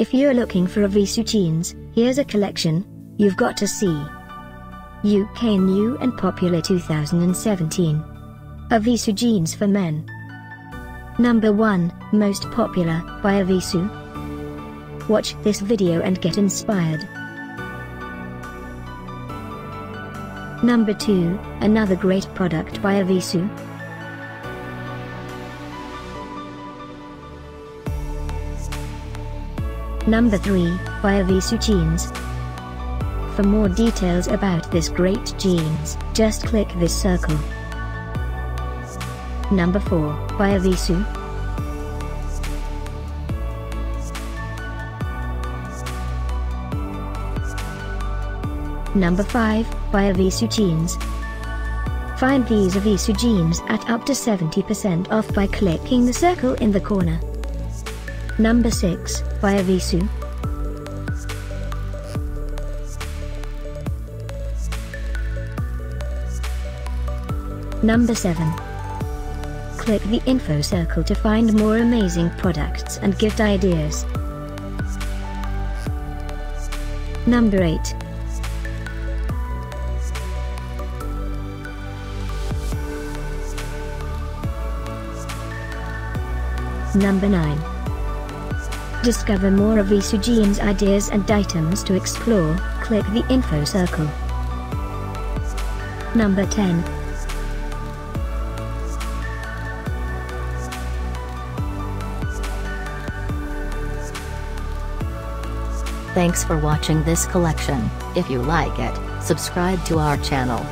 If you're looking for Evisu jeans, here's a collection you've got to see. UK New and Popular 2017. Evisu Jeans for Men. Number 1, Most Popular, by Evisu. Watch this video and get inspired. Number 2, another great product by Evisu. Number 3, by Evisu Jeans. For more details about this great jeans, just click this circle. Number 4, by Evisu. Number 5, by Evisu Jeans. Find these Evisu jeans at up to 70% off by clicking the circle in the corner. Number 6, by Evisu. Number 7. Click the info circle to find more amazing products and gift ideas. Number 8. Number 9. Discover more of Isujian's ideas and items to explore, click the info circle. Number 10. Thanks for watching this collection. If you like it, subscribe to our channel.